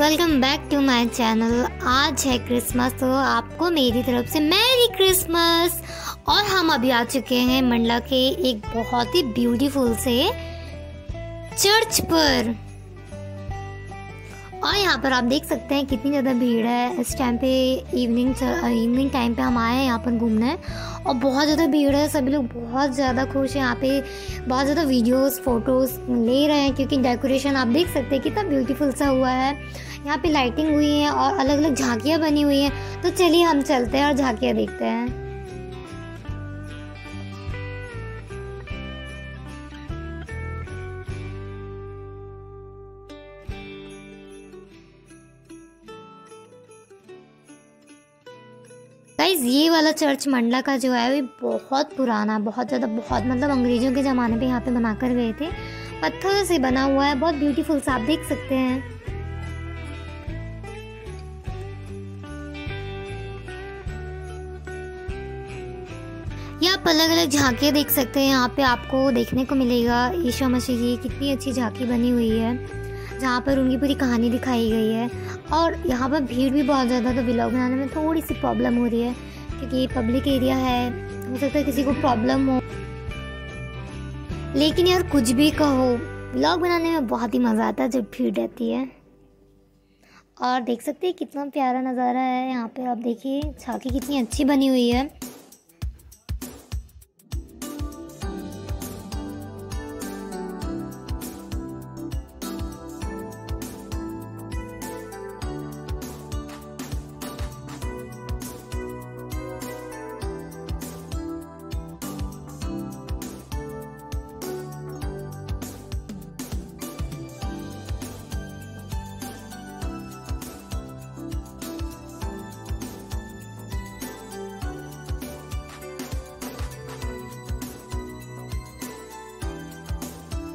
Welcome back to my channel. आज है Christmas तो आपको मेरी तरफ़ से मैरी क्रिसमस। और हम अभी आ चुके हैं मंडला के एक बहुत ही ब्यूटीफुल से चर्च पर। और यहाँ पर आप देख सकते हैं कितनी ज़्यादा भीड़ है। इस टाइम पे इवनिंग इवनिंग टाइम पे हम आए हैं यहाँ पर घूमने। और बहुत ज़्यादा भीड़ है, सभी लोग बहुत ज़्यादा खुश हैं। यहाँ पे बहुत ज़्यादा वीडियोस फ़ोटोज़ ले रहे हैं क्योंकि डेकोरेशन आप देख सकते हैं कितना ब्यूटीफुल सा हुआ है। यहाँ पे लाइटिंग हुई है और अलग अलग झांकियाँ बनी हुई हैं। तो चलिए हम चलते हैं और झांकियाँ देखते हैं। गाइज़ ये वाला चर्च मंडला का जो है वो बहुत पुराना, बहुत ज़्यादा, बहुत मतलब अंग्रेज़ों के ज़माने पे यहाँ पे बना कर गए थे। पत्थर से बना हुआ है, बहुत ब्यूटीफुल सा, आप देख सकते हैं। आप अलग अलग झांकियाँ देख सकते हैं, यहाँ पे आपको देखने को मिलेगा ईशा मसीह की कितनी अच्छी झांकी बनी हुई है, जहाँ पर उनकी पूरी कहानी दिखाई गई है। और यहाँ पर भीड़ भी बहुत ज़्यादा तो ब्लॉग बनाने में थोड़ी सी प्रॉब्लम हो रही है, क्योंकि ये पब्लिक एरिया है, हो सकता है किसी को प्रॉब्लम हो। लेकिन यार कुछ भी कहो ब्लॉग बनाने में बहुत ही मज़ा आता है जब भीड़ रहती है। और देख सकते हैं कितना प्यारा नज़ारा है यहाँ पे, आप देखिए, झांकी कितनी अच्छी बनी हुई है।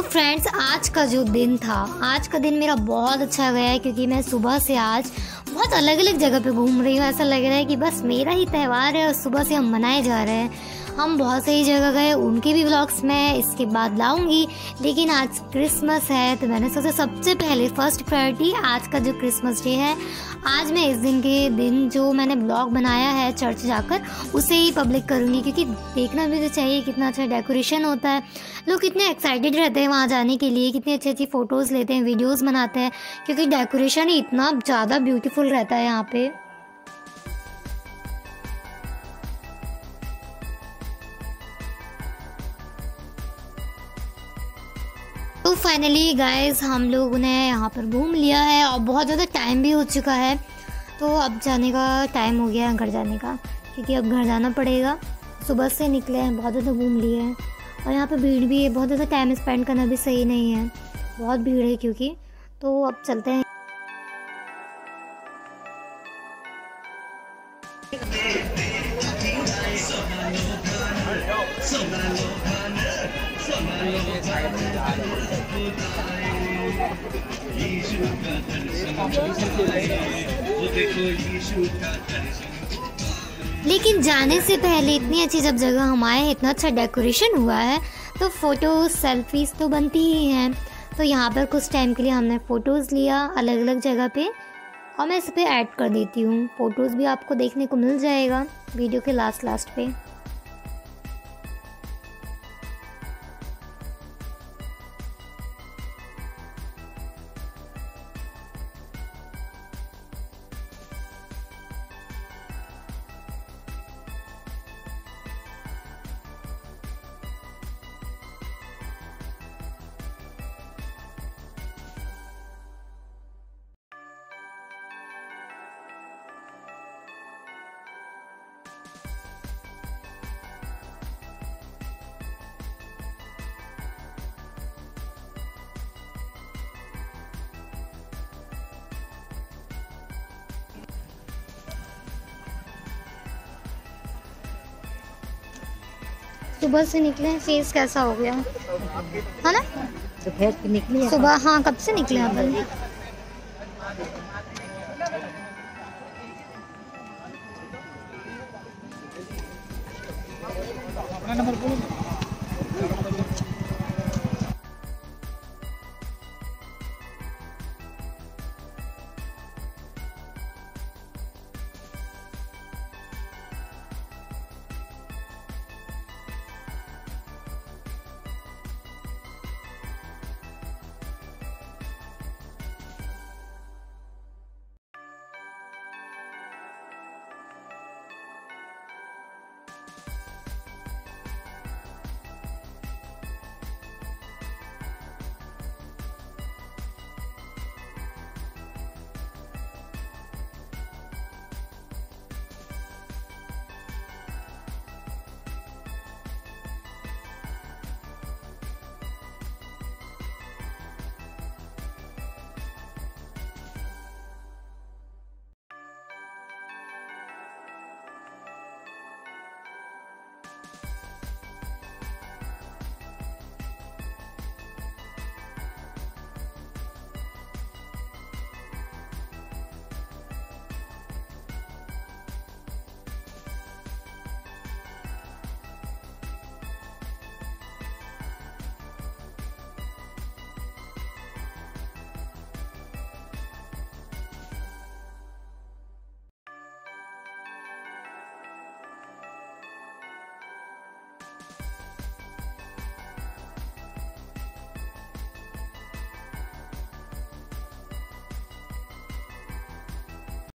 फ्रेंड्स आज का जो दिन था, आज का दिन मेरा बहुत अच्छा गया है, क्योंकि मैं सुबह से आज अलग अलग जगह पे घूम रही हूँ। ऐसा लग रहा है कि बस मेरा ही त्यौहार है और सुबह से हम मनाए जा रहे हैं। हम बहुत सही जगह गए, उनके भी ब्लॉग्स मैं इसके बाद लाऊँगी। लेकिन आज क्रिसमस है तो मैंने सोचा सबसे पहले फ़र्स्ट प्रायोरिटी आज का जो क्रिसमस डे है, आज मैं इस दिन के दिन जो मैंने ब्लॉग बनाया है चर्च जाकर, उसे ही पब्लिक करूँगी। क्योंकि देखना भी तो चाहिए कितना अच्छा डेकोरेशन होता है। लोग कितने एक्साइटेड रहते हैं वहाँ जाने के लिए, कितनी अच्छी अच्छी फ़ोटोज़ लेते हैं वीडियोज़ बनाते हैं। क्योंकि डेकोरेशन ही इतना ज़्यादा ब्यूटीफुल रहता है। यहाँ पर तो फाइनली गाइस हम लोगों ने यहाँ पर घूम लिया है और बहुत ज़्यादा टाइम भी हो चुका है। तो अब जाने का टाइम हो गया है घर जाने का, क्योंकि अब घर जाना पड़ेगा। सुबह से निकले हैं, बहुत ज़्यादा घूम लिए हैं। और यहाँ पे भीड़ भी है, बहुत ज़्यादा टाइम स्पेंड करना भी सही नहीं है। बहुत भीड़ है क्योंकि तो अब चलते हैं। लेकिन जाने से पहले इतनी अच्छी जब जगह हम आए, इतना अच्छा डेकोरेशन हुआ है तो फ़ोटो सेल्फीज़ तो बनती ही हैं। तो यहाँ पर कुछ टाइम के लिए हमने फ़ोटोज़ लिया अलग अलग जगह पे। और मैं इस पर ऐड कर देती हूँ। फ़ोटोज़ भी आपको देखने को मिल जाएगा वीडियो के लास्ट लास्ट पे। सुबह से निकले हैं फेस कैसा हो गया? है ना? दोपहर की निकली सुबह हाँ कब से निकले हैं अपन? अपना नंबर बोलो।